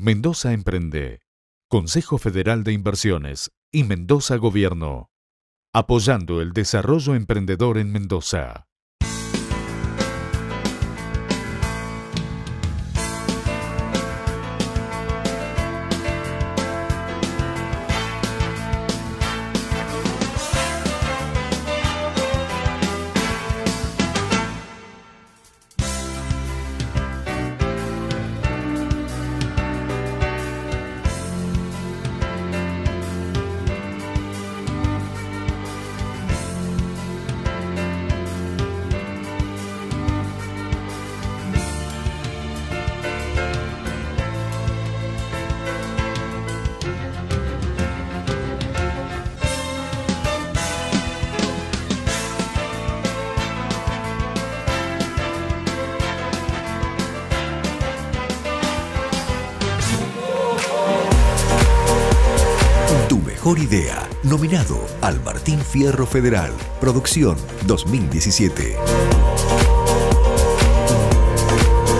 Mendoza Emprende, Consejo Federal de Inversiones y Mendoza Gobierno, apoyando el desarrollo emprendedor en Mendoza. Mejor idea, nominado al Martín Fierro Federal, producción 2017.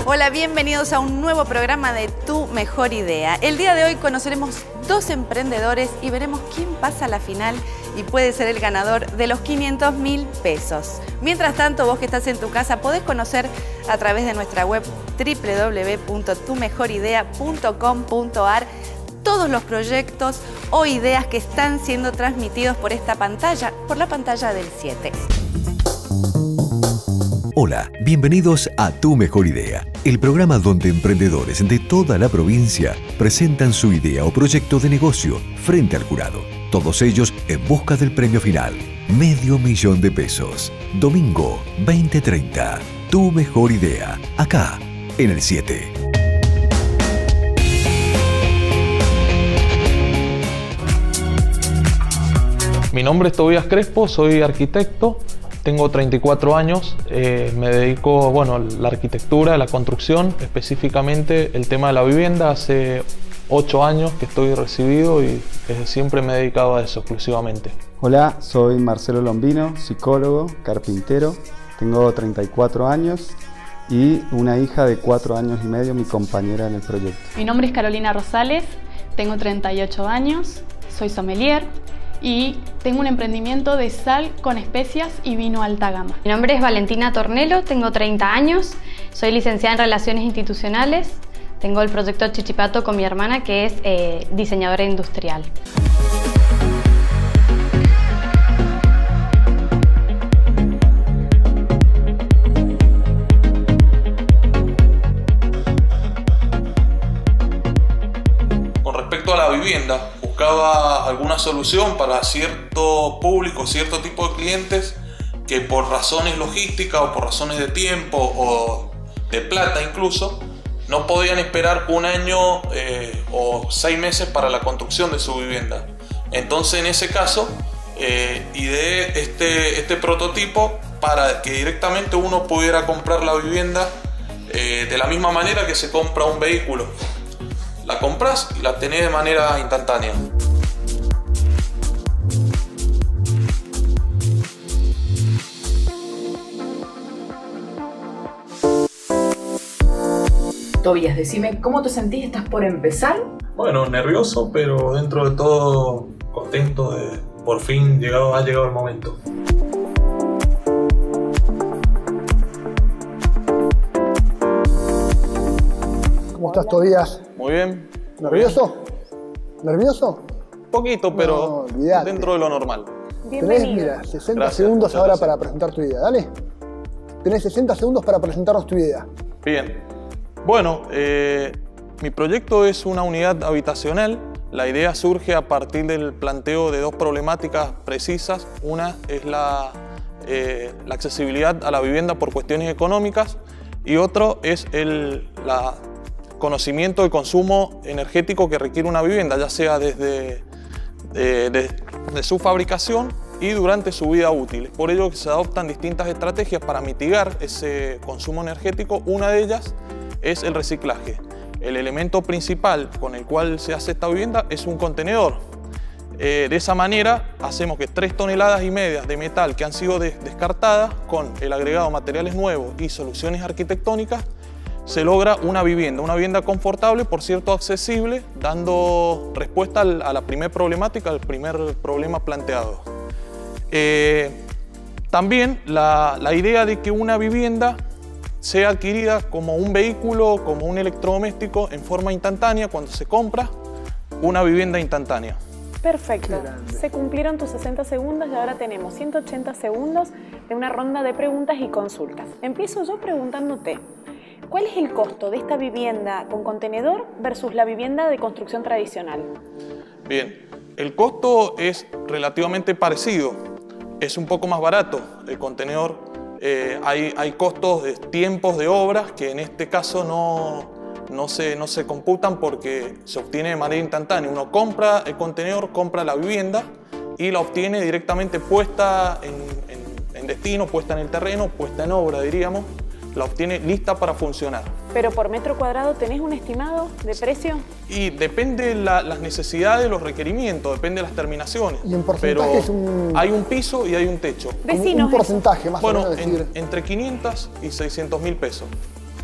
Hola, bienvenidos a un nuevo programa de Tu Mejor Idea. El día de hoy conoceremos dos emprendedores y veremos quién pasa a la final y puede ser el ganador de los 500 mil pesos. Mientras tanto, vos que estás en tu casa podés conocer a través de nuestra web www.tumejoridea.com.ar todos los proyectos o ideas que están siendo transmitidos por esta pantalla, por la pantalla del 7. Hola, bienvenidos a Tu Mejor Idea, el programa donde emprendedores de toda la provincia presentan su idea o proyecto de negocio frente al jurado. Todos ellos en busca del premio final, medio millón de pesos. Domingo 2030. Tu Mejor Idea, acá, en el 7. Mi nombre es Tobías Crespo, soy arquitecto, tengo 34 años, eh, me dedico bueno, a la arquitectura, a la construcción, específicamente el tema de la vivienda. Hace 8 años que estoy recibido y eh, siempre me he dedicado a eso exclusivamente. Hola, soy Marcelo Lombino, psicólogo, carpintero, tengo 34 años y una hija de 4 años y medio, mi compañera en el proyecto. Mi nombre es Carolina Rosales, tengo 38 años, soy sommelier y tengo un emprendimiento de sal con especias y vino alta gama. Mi nombre es Valentina Tornelo, tengo 30 años, soy licenciada en Relaciones Institucionales, tengo el proyecto Chichipato con mi hermana que es eh, diseñadora industrial. Alguna solución para cierto público, cierto tipo de clientes que por razones logísticas o por razones de tiempo o de plata incluso, no podían esperar un año eh, o seis meses para la construcción de su vivienda. Entonces en ese caso eh, ideé este, este prototipo para que directamente uno pudiera comprar la vivienda eh, de la misma manera que se compra un vehículo. La compras y la tenés de manera instantánea. Tobias, decime, ¿cómo te sentís? ¿Estás por empezar? Bueno, nervioso, pero dentro de todo contento de por fin llegado, ha llegado el momento. ¿Cómo estás, Tobías? Muy bien. ¿Nervioso? ¿Nervioso? Poquito, pero dentro de lo normal. Tenés, mira, 60 Gracias, segundos ahora gracias. para presentar tu idea. Dale. Tenés 60 segundos para presentarnos tu idea. Bien. Bueno, eh, mi proyecto es una unidad habitacional. La idea surge a partir del planteo de dos problemáticas precisas. Una es la, eh, accesibilidad a la vivienda por cuestiones económicas y otro es el conocimiento del consumo energético que requiere una vivienda, ya sea desde de, de- su fabricación y durante su vida útil. Por ello se adoptan distintas estrategias para mitigar ese consumo energético. Una de ellas es el reciclaje. El elemento principal con el cual se hace esta vivienda es un contenedor. Eh, de esa manera hacemos que 3 toneladas y media de metal que han sido des- descartadas con el agregado materiales nuevos y soluciones arquitectónicas se logra una vivienda, una vivienda confortable, por cierto accesible, dando respuesta a la primera problemática, al primer problema planteado. Eh, también la, la idea de que una vivienda sea adquirida como un vehículo, como un electrodoméstico en forma instantánea cuando se compra una vivienda instantánea. Perfecto. Se cumplieron tus 60 segundos y ahora tenemos 180 segundos de una ronda de preguntas y consultas. Empiezo yo preguntándote, ¿cuál es el costo de esta vivienda con contenedor versus la vivienda de construcción tradicional? Bien, el costo es relativamente parecido. Es un poco más barato el contenedor. Eh, hay, costos de tiempos de obras que en este caso no, no se, no se computan porque se obtiene de manera instantánea. Uno compra el contenedor, compra la vivienda y la obtiene directamente puesta en, destino, puesta en el terreno, puesta en obra, diríamos. La obtiene lista para funcionar. ¿Pero por metro cuadrado tenés un estimado de precio? Y depende de las necesidades, los requerimientos, depende de las terminaciones. ¿Y en porcentaje Pero es un...? hay un piso y hay un techo. Vecinos, un porcentaje más Bueno, o menos. decir. entre 500 y 600 mil pesos.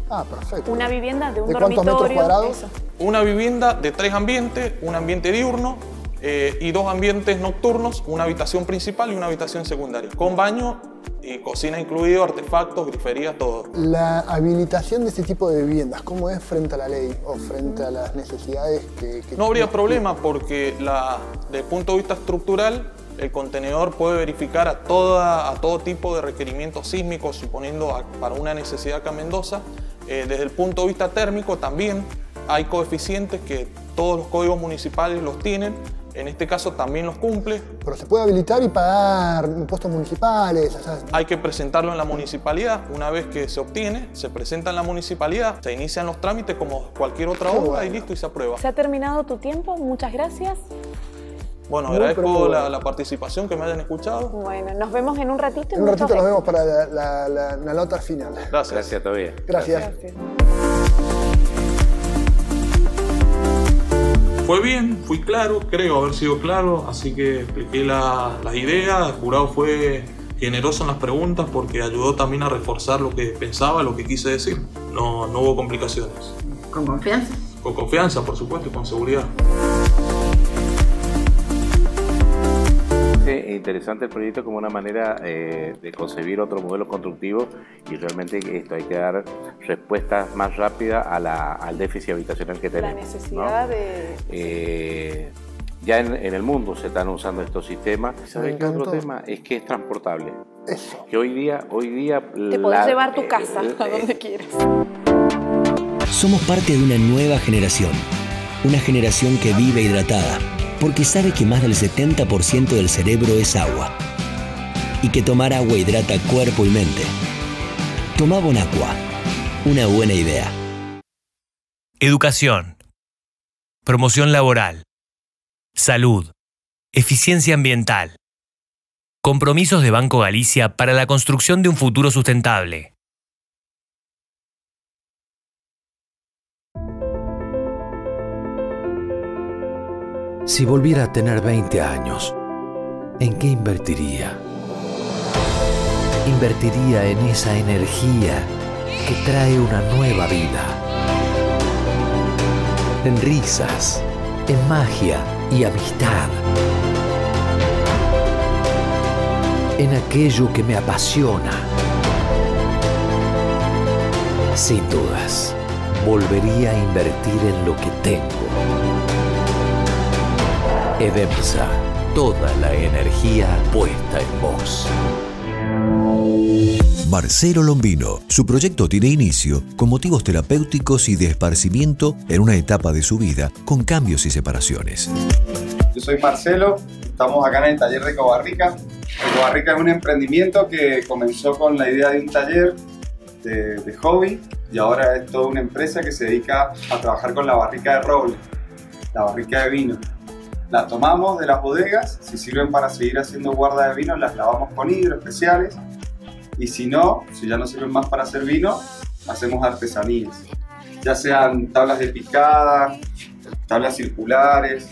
Ah, perfecto. Una vivienda de un ¿De cuántos dormitorio. metros cuadrados? eso. Una vivienda de tres ambientes, un ambiente diurno eh, y dos ambientes nocturnos, una habitación principal y una habitación secundaria, con baño y cocina incluido, artefactos, griferías, todo. La habilitación de este tipo de viviendas, ¿cómo es frente a la ley o frente a las necesidades que... que- No habría problema porque la, desde el punto de vista estructural el contenedor puede verificar a, toda, a todo tipo de requerimientos sísmicos, suponiendo a- para una necesidad acá en Mendoza. Eh, desde el punto de vista térmico también hay coeficientes que todos los códigos municipales los tienen, en este caso también los cumple. Pero se puede habilitar y pagar impuestos municipales, o sea, Hay que presentarlo en la municipalidad. Una vez que se obtiene, se presenta en la municipalidad, se inician los trámites como cualquier otra obra bueno. y listo y se aprueba. Se ha terminado tu tiempo, muchas gracias. Bueno, Muy, agradezco la, la participación, que me hayan escuchado. Bueno, nos vemos en un ratito. en un ratito nos vemos para la, la- la- la nota final. Gracias. Gracias todavía. Gracias. Gracias. Fue bien, fui claro, creo haber sido claro, así que expliqué la- las ideas. El jurado fue generoso en las preguntas porque ayudó también a reforzar lo que pensaba, lo que quise decir. No, no hubo complicaciones. Con confianza. Con confianza, por supuesto, y con seguridad. Sí, interesante el proyecto como una manera eh, de concebir otro modelo constructivo y realmente esto hay que dar respuestas más rápidas a la- al déficit habitacional que La tenemos. ¿no? necesidad de... Eh, ya en, en el mundo se están usando estos sistemas. ¿Sabes qué otro tema? Es que es transportable. Eso. Que hoy día, hoy día Te podés llevar tu casa eh, a donde quieras. Somos parte de una nueva generación. Una generación que vive hidratada, porque sabe que más del 70% del cerebro es agua. Y que tomar agua hidrata cuerpo y mente. Toma Bonacqua. Una buena idea. Educación. Promoción laboral. Salud. Eficiencia ambiental. Compromisos de Banco Galicia para la construcción de un futuro sustentable. Si volviera a tener 20 años, ¿en qué invertiría? Invertiría en esa energía que trae una nueva vida. En risas, en magia y amistad. En aquello que me apasiona. Sin dudas, volvería a invertir en lo que tengo. Edemsa, toda la energía puesta en vos. Marcelo Lombino. Su proyecto tiene inicio con motivos terapéuticos y de esparcimiento en una etapa de su vida con cambios y separaciones. Yo soy Marcelo, estamos acá en el taller de Cobarrica. Cobarrica es un emprendimiento que comenzó con la idea de un taller de, de hobby y ahora es toda una empresa que se dedica a trabajar con la barrica de roble, la barrica de vino. Las tomamos de las bodegas, si sirven para seguir haciendo guarda de vino, las lavamos con hidro especiales y si no, si ya no sirven más para hacer vino, hacemos artesanías, ya sean tablas de picada, tablas circulares,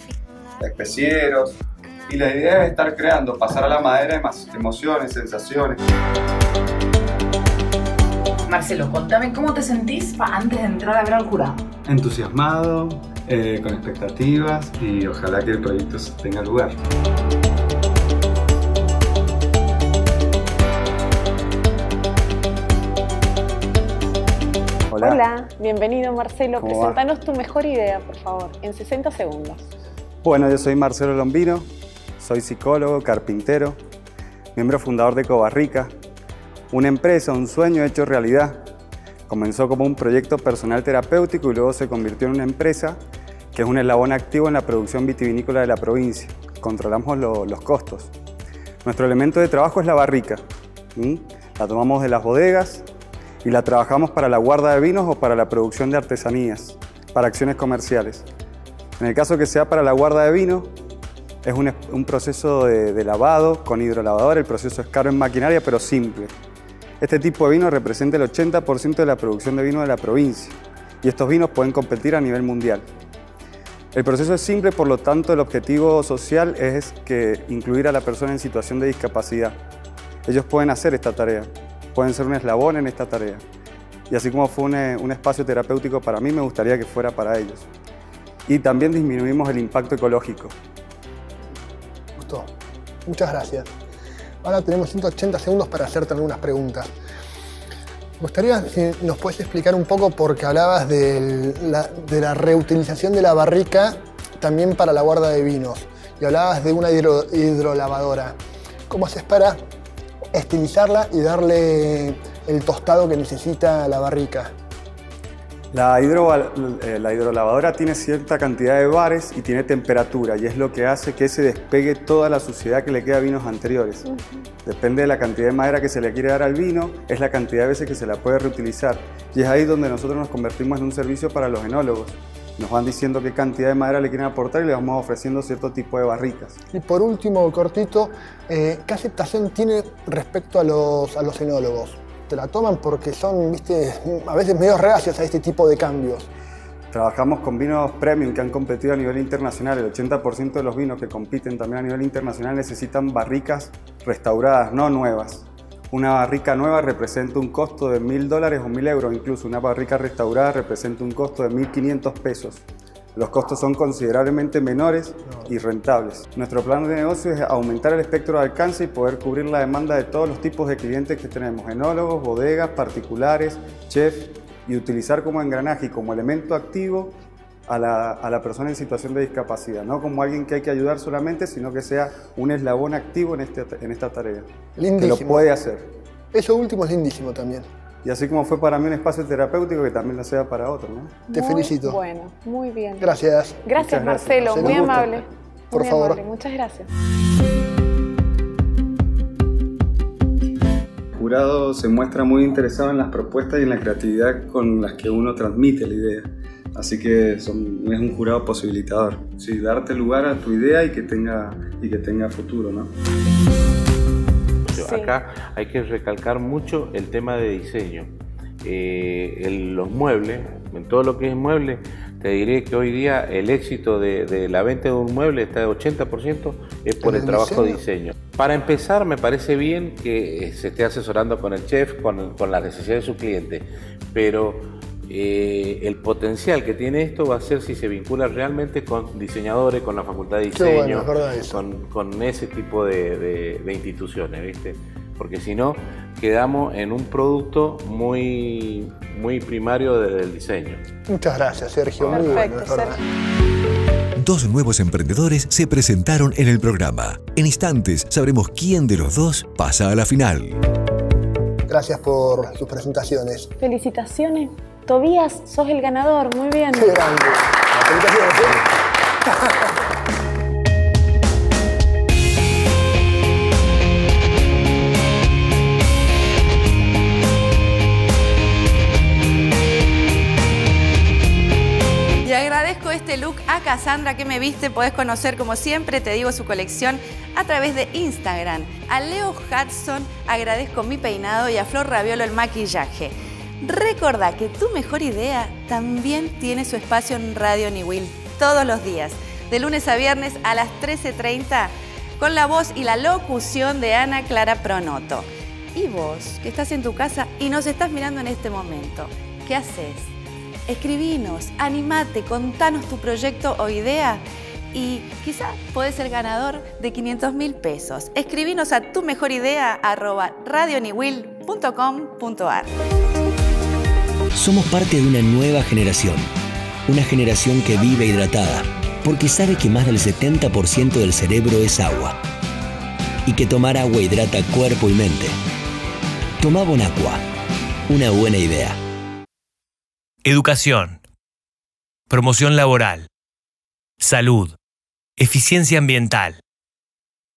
especieros. Y la idea es estar creando, pasar a la madera emo- emociones, sensaciones. Marcelo, contame cómo te sentís antes de entrar a ver al jurado. Entusiasmado, eh, con expectativas y ojalá que el proyecto tenga lugar. Hola. bienvenido Marcelo. Presentanos tu mejor idea, por favor, en 60 segundos. Bueno, yo soy Marcelo Lombino, soy psicólogo, carpintero, miembro fundador de Cobarrica, una empresa, un sueño hecho realidad. Comenzó como un proyecto personal terapéutico y luego se convirtió en una empresa que es un eslabón activo en la producción vitivinícola de la provincia. Controlamos los costos. Nuestro elemento de trabajo es la barrica. La tomamos de las bodegas, y la trabajamos para la guarda de vinos o para la producción de artesanías, para acciones comerciales. En el caso que sea para la guarda de vino, es un, proceso de, lavado con hidrolavador, el proceso es caro en maquinaria pero simple. Este tipo de vino representa el 80% de la producción de vino de la provincia y estos vinos pueden competir a nivel mundial. El proceso es simple, por lo tanto el objetivo social es que incluir a la persona en situación de discapacidad. Ellos pueden hacer esta tarea pueden ser un eslabón en esta tarea. Y así como fue un, espacio terapéutico para mí, me gustaría que fuera para ellos. Y también disminuimos el impacto ecológico. Muchas gracias. Ahora tenemos 180 segundos para hacerte algunas preguntas. Me gustaría si nos puedes explicar un poco porque hablabas de la, reutilización de la barrica también para la guarda de vinos y hablabas de una hidrolavadora. ¿Cómo haces para estilizarla y darle el tostado que necesita la barrica. La, eh, la, hidrolavadora tiene cierta cantidad de bares y tiene temperatura y es lo que hace que se despegue toda la suciedad que le queda a vinos anteriores. Depende de la cantidad de madera que se le quiere dar al vino, es la cantidad de veces que se la puede reutilizar. Y es ahí donde nosotros nos convertimos en un servicio para los enólogos. Nos van diciendo qué cantidad de madera le quieren aportar y le vamos ofreciendo cierto tipo de barricas. Y por último, cortito, eh, ¿qué aceptación tiene respecto a los, a los enólogos? ¿Te la toman porque son, viste, a veces medio reacios a este tipo de cambios? Trabajamos con vinos premium que han competido a nivel internacional. El 80% de los vinos que compiten también a nivel internacional necesitan barricas restauradas, no nuevas. Una barrica nueva representa un costo de mil dólares o mil euros, incluso una barrica restaurada representa un costo de 1.500 pesos. Los costos son considerablemente menores y rentables. Nuestro plan de negocio es aumentar el espectro de alcance y poder cubrir la demanda de todos los tipos de clientes que tenemos, enólogos, bodegas, particulares, chefs, y utilizar como engranaje y como elemento activo a la, persona en situación de discapacidad, no como alguien que hay que ayudar solamente, sino que sea un eslabón activo en, este, en esta tarea. Lindísimo. Que lo puede hacer. Eso último es lindísimo también. Y así como fue para mí un espacio terapéutico, que también lo sea para otro, ¿no? Te felicito. Bueno, muy bien. Gracias. Gracias, Marcelo, muy amable. Por muy favor. Amable. Muchas gracias. El jurado se muestra muy interesado en las propuestas y en la creatividad con las que uno transmite la idea. Así que son, es un jurado posibilitador. Sí, darte lugar a tu idea y que tenga, y que tenga futuro, ¿no? Acá hay que recalcar mucho el tema de diseño. Eh, los muebles, en todo lo que es mueble, te diré que hoy día el éxito de, la venta de un mueble está de 80% es por el, trabajo de diseño. Para empezar, me parece bien que se esté asesorando con el chef, con, con las necesidades de su cliente, pero eh, el potencial que tiene esto va a ser si se vincula realmente con diseñadores, con la facultad de diseño, con, ese tipo de, instituciones, ¿viste? Porque si no, quedamos en un producto muy, muy primario del diseño. Muchas gracias, Sergio. muy bueno, Dos nuevos emprendedores se presentaron en el programa. En instantes sabremos quién de los dos pasa a la final. Gracias por sus presentaciones. Felicitaciones. Tobías, sos el ganador, muy bien. Qué grande. Y agradezco este look a Cassandra que me viste. Podés conocer, como siempre, te digo su colección a través de Instagram. A Leo Hudson agradezco mi peinado y a Flor Raviolo el maquillaje. Recordá que tu mejor idea también tiene su espacio en Radio Niwil todos los días, de lunes a viernes a las 13.30, con la voz y la locución de Ana Clara Pronoto. ¿Y vos, que estás en tu casa y nos estás mirando en este momento? ¿Qué haces? Escribinos, animate, contanos tu proyecto o idea y quizá podés ser ganador de 500 mil pesos. Escribinos a tu mejor idea radioniwil.com.ar. Somos parte de una nueva generación, una generación que vive hidratada, porque sabe que más del 70% del cerebro es agua y que tomar agua hidrata cuerpo y mente. Toma Bonacqua, una buena idea. Educación. Promoción laboral. Salud. Eficiencia ambiental.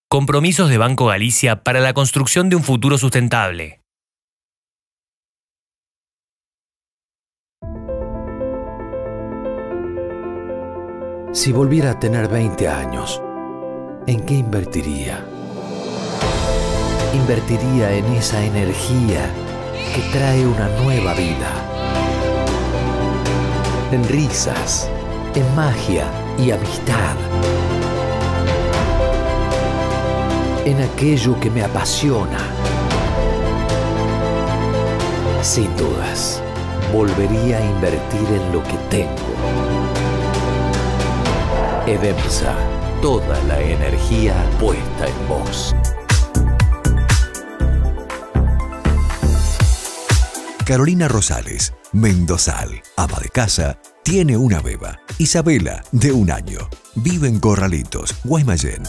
Compromisos de Banco Galicia para la construcción de un futuro sustentable. Si volviera a tener 20 años, ¿en qué invertiría? Invertiría en esa energía que trae una nueva vida. En risas, en magia y amistad. En aquello que me apasiona. Sin dudas, volvería a invertir en lo que tengo. Edemsa, toda la energía puesta en vos. Carolina Rosales, Mendozal, ama de casa, tiene una beba. Isabela, de un año. Vive en Corralitos, Guaymallén.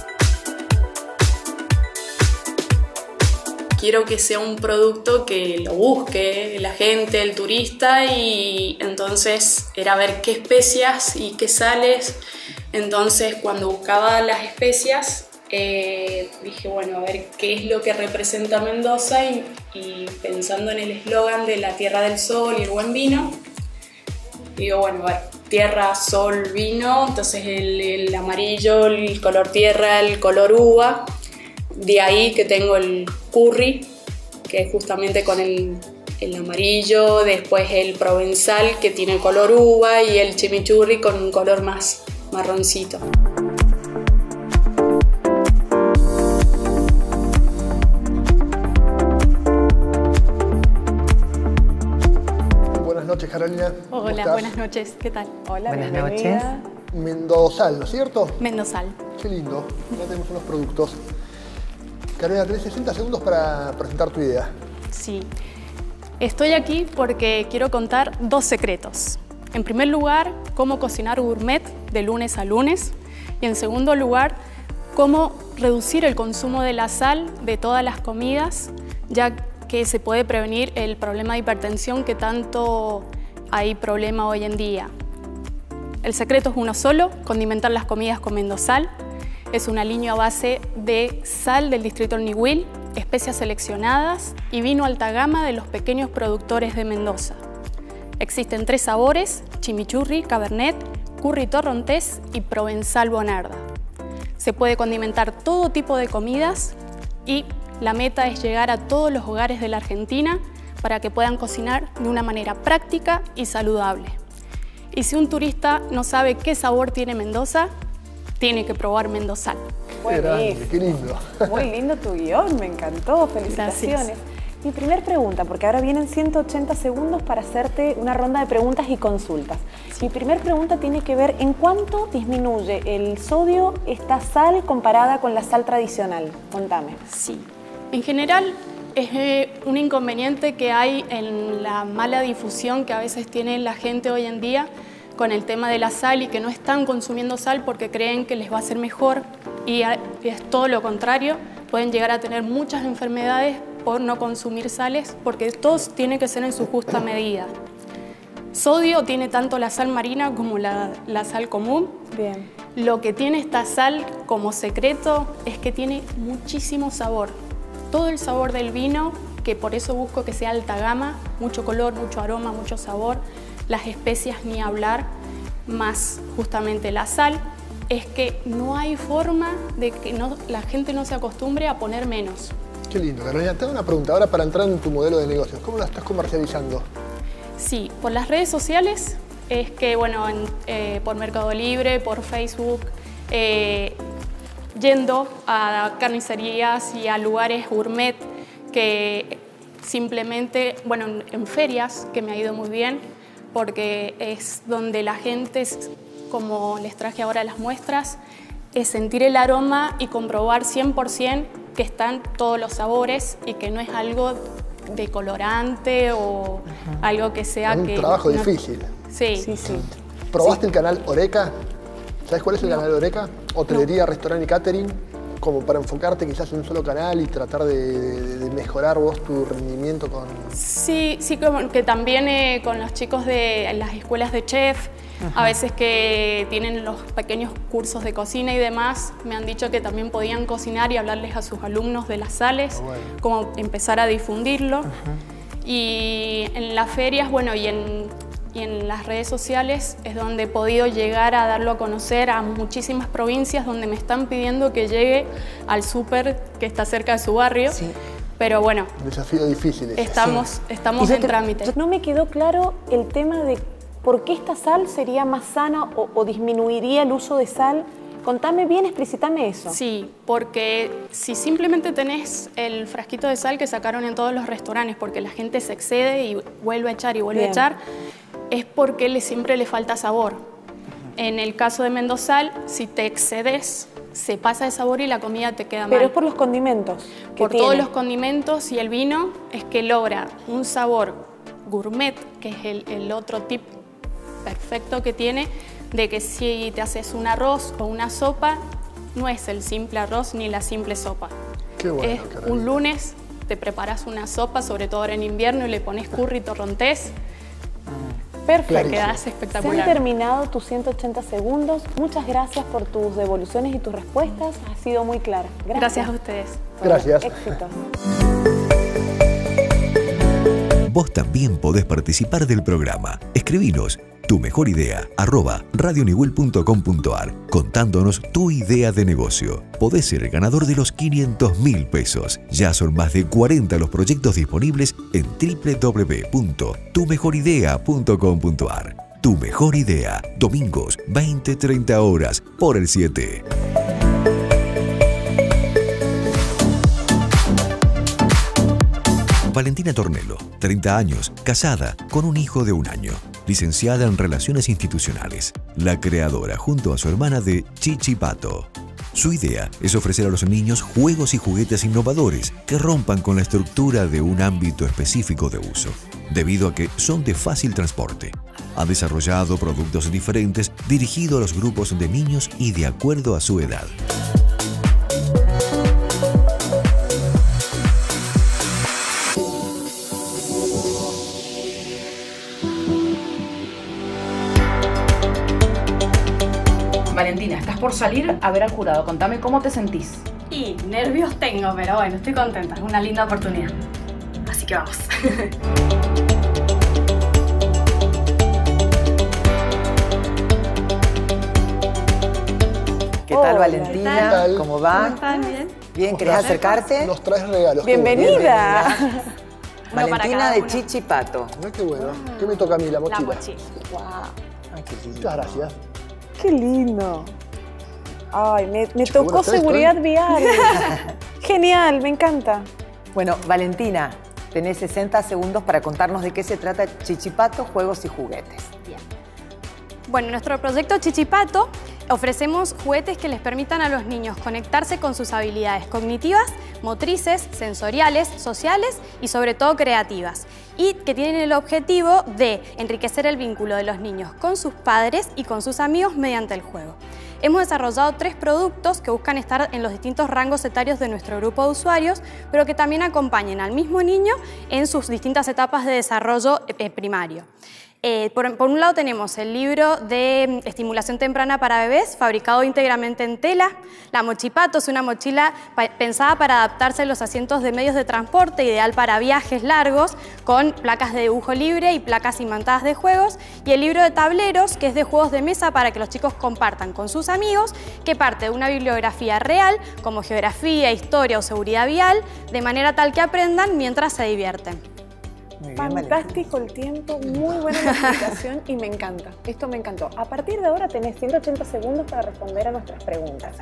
Quiero que sea un producto que lo busque la gente, el turista y entonces era ver qué especias y qué sales. Entonces cuando buscaba las especias eh, dije, bueno, a ver qué es lo que representa Mendoza y, y pensando en el eslogan de la Tierra del Sol y el buen vino, digo, bueno, a ver, tierra, sol, vino, entonces el, el amarillo, el color tierra, el color uva, de ahí que tengo el curry, que es justamente con el, el amarillo, después el provenzal que tiene color uva y el chimichurri con un color más marroncito. Buenas noches, Carolina. ¿Cómo Hola, buenas noches, ¿qué tal? Hola, Buenas bienvenida. Mendozal, ¿no es cierto? Mendozal. Qué lindo. Ya tenemos unos productos. Carolina, tenés 60 segundos para presentar tu idea. Sí. Estoy aquí porque quiero contar dos secretos. En primer lugar, cómo cocinar gourmet de lunes a lunes. Y en segundo lugar, cómo reducir el consumo de la sal de todas las comidas, ya que se puede prevenir el problema de hipertensión que tanto hay problema hoy en día. El secreto es uno solo, condimentar las comidas con mendozal. Es una línea a base de sal del distrito Niwil, especias seleccionadas y vino alta gama de los pequeños productores de Mendoza. Existen tres sabores, chimichurri, cabernet, curry torrontés y provenzal bonarda. Se puede condimentar todo tipo de comidas y la meta es llegar a todos los hogares de la Argentina para que puedan cocinar de una manera práctica y saludable. Y si un turista no sabe qué sabor tiene Mendoza, tiene que probar Mendozal. Qué grande, qué lindo. Muy lindo tu guion, me encantó, felicitaciones. Gracias. Mi primer pregunta, porque ahora vienen 180 segundos para hacerte una ronda de preguntas y consultas. Mi primer pregunta tiene que ver en cuánto disminuye el sodio esta sal comparada con la sal tradicional. Contame. Sí. En general es eh, un inconveniente que hay en la mala difusión que a veces tiene la gente hoy en día con el tema de la sal y que no están consumiendo sal porque creen que les va a hacer mejor y es todo lo contrario. Pueden llegar a tener muchas enfermedades por no consumir sales porque todos tiene que ser en su justa medida. Sodio tiene tanto la sal marina como la, la sal común. Bien. Lo que tiene esta sal como secreto es que tiene muchísimo sabor. Todo el sabor del vino, que por eso busco que sea alta gama, mucho color, mucho aroma, mucho sabor. Las especias ni hablar, más justamente la sal, es que no hay forma de que no- la gente no se acostumbre a poner menos. Qué lindo, Carolina. Te hago una pregunta ahora para entrar en tu modelo de negocios. ¿Cómo la estás comercializando? Sí, por las redes sociales es que, bueno, en- eh, por Mercado Libre, por Facebook, eh, yendo a carnicerías y a lugares gourmet que simplemente, bueno, en ferias, que me ha ido muy bien, porque es donde la gente, como les traje ahora las muestras, es sentir el aroma y comprobar 100% que están todos los sabores y que no es algo de colorante o algo que sea es un trabajo difícil. Sí. sí, sí. ¿Probaste el canal Oreca? ¿Sabes cuál es el canal Oreca? Hotelería, restaurante y catering como para enfocarte quizás en un solo canal y tratar de, mejorar vos tu rendimiento con... Sí, sí, como que también eh, con los chicos de las escuelas de chef, a veces que tienen los pequeños cursos de cocina y demás, me han dicho que también podían cocinar y hablarles a sus alumnos de las sales, ah, como empezar a difundirlo. Y en las ferias, bueno, y en y en las redes sociales es donde he podido llegar a darlo a conocer a muchísimas provincias donde me están pidiendo que llegue al súper que está cerca de su barrio. Sí. Pero bueno. Desafío difícil. Estamos, estamos en trámite. No me quedó claro el tema de por qué esta sal sería más sana o, o disminuiría el uso de sal Contame bien, explicitame eso. Sí, porque si simplemente tenés el frasquito de sal que sacaron en todos los restaurantes porque la gente se excede y vuelve a echar y vuelve a echar, es porque le, siempre le falta sabor. En el caso de Mendozal, si te excedes, se pasa de sabor y la comida te queda mal. Pero es por los condimentos. por todos los condimentos y el vino es que logra un sabor gourmet, que es el, el otro tip perfecto que tiene, de que si te haces un arroz o una sopa, no es el simple arroz ni la simple sopa. Qué bueno, es un lunes te preparas una sopa, sobre todo ahora en invierno, y le pones curry torrontés Perfecto. Quedas espectacular. Se han terminado tus 180 segundos. Muchas gracias por tus devoluciones y tus respuestas. Ha sido muy clara. Gracias, gracias a ustedes. gracias. Éxitos. Vos también podés participar del programa. Escribinos tu mejor idea, arroba contándonos tu idea de negocio. Podés ser el ganador de los 500 mil pesos. Ya son más de 40 los proyectos disponibles en www.tumejoridea.com.ar. Tu mejor idea, domingos, 20-30 horas, por el 7. Valentina Tornelo, 30 años, casada, con un hijo de un año licenciada en Relaciones Institucionales, la creadora junto a su hermana de Chichipato. Su idea es ofrecer a los niños juegos y juguetes innovadores que rompan con la estructura de un ámbito específico de uso, debido a que son de fácil transporte. Ha desarrollado productos diferentes dirigidos a los grupos de niños y de acuerdo a su edad. Estás por salir a ver al jurado. Contame cómo te sentís. Y nervios tengo, pero bueno, estoy contenta. Es una linda oportunidad. Así que vamos. ¿Qué tal, Valentina? ¿Cómo va? ¿Cómo están? ¿Bien? Bien, ¿querés acercarte? Nos traes regalos. Bienvenida. Valentina de Chichipato. Ay, qué bueno. ¿Qué me toca a mí? La mochila. La mochila. Wow. Ay, qué Muchas gracias. Qué lindo. Ay, me, tocó seguridad vial. Genial, me encanta. Bueno, Valentina, tenés 60 segundos para contarnos de qué se trata Chichipato, juegos y juguetes. Bien. Bueno, nuestro proyecto Chichipato ofrecemos juguetes que les permitan a los niños conectarse con sus habilidades cognitivas, motrices, sensoriales, sociales y sobre todo creativas y que tienen el objetivo de enriquecer el vínculo de los niños con sus padres y con sus amigos mediante el juego. Hemos desarrollado tres productos que buscan estar en los distintos rangos etarios de nuestro grupo de usuarios, pero que también acompañen al mismo niño en sus distintas etapas de desarrollo eh, primario. Eh, por, un lado tenemos el libro de mm, estimulación temprana para bebés, fabricado íntegramente en tela. La Mochipato es una mochila pensada para adaptarse a los asientos de medios de transporte, ideal para viajes largos, con placas de dibujo libre y placas imantadas de juegos. Y el libro de tableros, que es de juegos de mesa para que los chicos compartan con sus amigos, que parte de una bibliografía real, como geografía, historia o seguridad vial, de manera tal que aprendan mientras se divierten. Fantástico el tiempo, muy buena la explicación y me encanta. Esto me encantó. A partir de ahora tenés 180 segundos para responder a nuestras preguntas.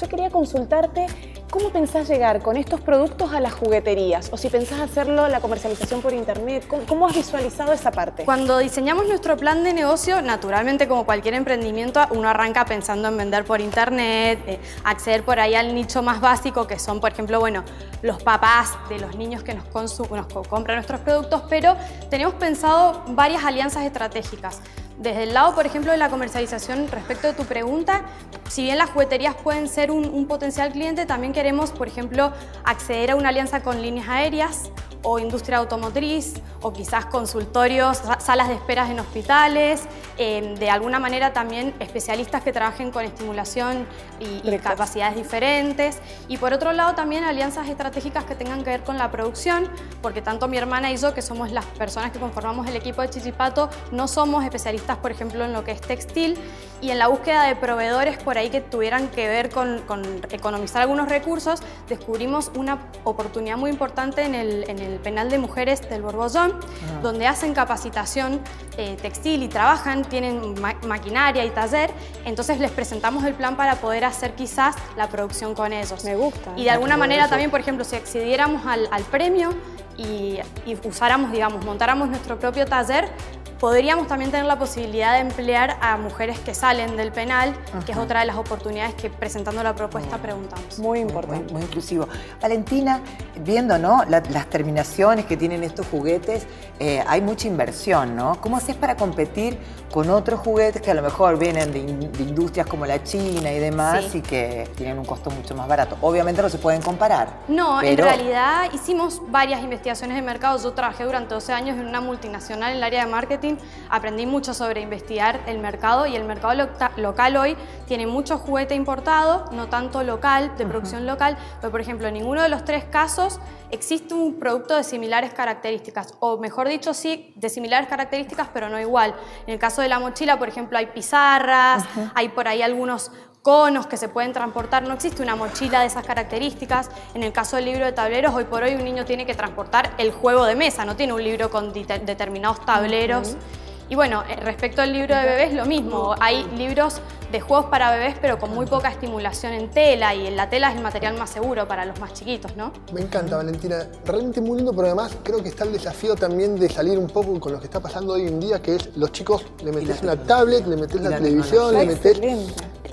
Yo quería consultarte ¿Cómo pensás llegar con estos productos a las jugueterías? O si pensás hacerlo, la comercialización por internet, ¿cómo, has visualizado esa parte? Cuando diseñamos nuestro plan de negocio, naturalmente como cualquier emprendimiento, uno arranca pensando en vender por internet, eh, acceder por ahí al nicho más básico, que son, por ejemplo, bueno, los papás de los niños que nos, nos compran nuestros productos, pero tenemos pensado varias alianzas estratégicas. Desde el lado, por ejemplo, de la comercialización, respecto de tu pregunta, si bien las jugueterías pueden ser un, potencial cliente, también queremos, por ejemplo, acceder a una alianza con líneas aéreas o industria automotriz o quizás consultorios, salas de esperas en hospitales, em, de alguna manera también especialistas que trabajen con estimulación y, capacidades diferentes. Y por otro lado también alianzas estratégicas que tengan que ver con la producción, porque tanto mi hermana y yo, que somos las personas que conformamos el equipo de Chichipato, no somos especialistas, por ejemplo, en lo que es textil y en la búsqueda de proveedores por ahí que tuvieran que ver con, economizar algunos recursos, descubrimos una oportunidad muy importante en el, en el penal de mujeres del Borbollón, ah. donde hacen capacitación eh, textil y trabajan, tienen maquinaria y taller, entonces les presentamos el plan para poder hacer quizás la producción con ellos. Me gusta. Y de alguna manera también, por ejemplo, si accediéramos al, al premio y, y usáramos, digamos, montáramos nuestro propio taller, podríamos también tener la posibilidad de emplear a mujeres que salen del penal, que es otra de las oportunidades que presentando la propuesta preguntamos. Muy importante. Muy, inclusivo. Valentina, viendo ¿no? las terminaciones que tienen estos juguetes, eh, hay mucha inversión, ¿no? ¿Cómo haces para competir con otros juguetes que a lo mejor vienen de, industrias como la China y demás y que tienen un costo mucho más barato? Obviamente no se pueden comparar. No, en realidad hicimos varias investigaciones de mercado. Yo trabajé durante 12 años en una multinacional en el área de marketing aprendí mucho sobre investigar el mercado y el mercado local hoy tiene mucho juguete importado, no tanto local, de producción local, pero por ejemplo en ninguno de los tres casos existe un producto de similares características, o mejor dicho sí, de similares características pero no igual. En el caso de la mochila, por ejemplo, hay pizarras, hay por ahí algunos conos que se pueden transportar, no existe una mochila de esas características. En el caso del libro de tableros, hoy por hoy un niño tiene que transportar el juego de mesa, no tiene un libro con determinados tableros. Y bueno, eh, respecto al libro de bebés, lo mismo. Hay libros de juegos para bebés, pero con muy poca estimulación en tela, y la tela es el material más seguro para los más chiquitos, ¿no? Me encanta, Valentina. Realmente muy lindo, pero además creo que está el desafío también de salir un poco con lo que está pasando hoy en día, que es los chicos le metes una tablet, le metes la, televisión, le metes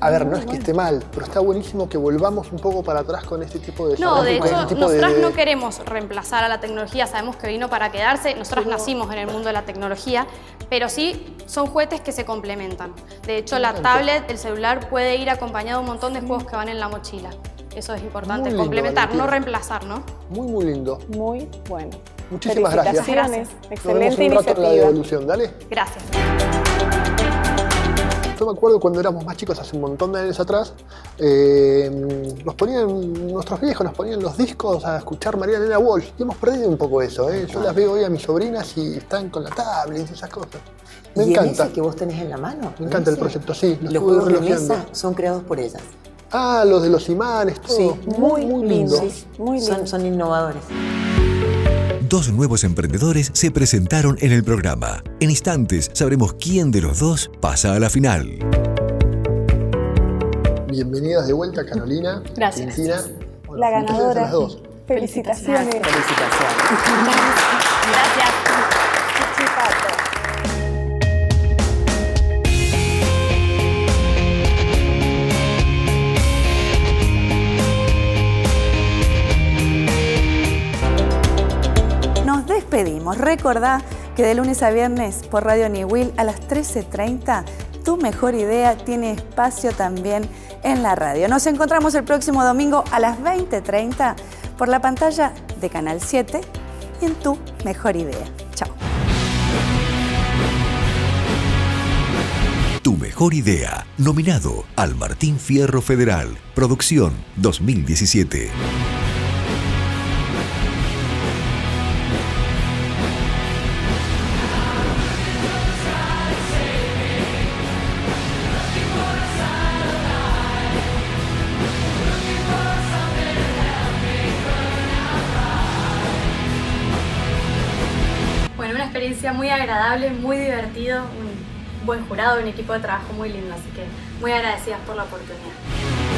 a ver, no es que esté mal, pero está buenísimo que volvamos un poco para atrás con este tipo de... No, de hecho, nosotras no queremos reemplazar a la tecnología, sabemos que vino para quedarse, nosotras nacimos en el mundo de la tecnología, pero sí son juguetes que se complementan. De hecho, la tablet, el celular puede ir acompañado de un montón de juegos que van en la mochila. Eso es importante, complementar, no reemplazar, ¿no? Muy, muy lindo. Muy bueno. Muchísimas gracias. Excelente iniciativa. la devolución, dale. Gracias. Yo me acuerdo cuando éramos más chicos, hace un montón de años atrás, eh, nos ponían, nuestros viejos nos ponían los discos a escuchar María Elena Walsh. Y hemos perdido un poco eso. ¿eh? Yo las veo hoy a mis sobrinas y están con la tablet y esas cosas. Me ¿Y encanta. que vos tenés en la mano? Me encanta el proyecto, sí. Los juegos de mesa son creados por ellas. Ah, los de los imanes, todo. Sí, muy, muy lindo. muy lindo. son innovadores dos nuevos emprendedores se presentaron en el programa. En instantes sabremos quién de los dos pasa a la final. Bienvenidas de vuelta, Carolina. Gracias. la ganadora. Las dos. Felicitaciones. Felicitaciones. Gracias. Pedimos. Recordá que de lunes a viernes por Radio Niwil a las 13.30 tu mejor idea tiene espacio también en la radio. Nos encontramos el próximo domingo a las 20.30 por la pantalla de Canal 7 y en tu mejor idea. Chao. Tu mejor idea, nominado al Martín Fierro Federal, producción 2017. Un buen jurado, un equipo de trabajo muy lindo, así que muy agradecidas por la oportunidad.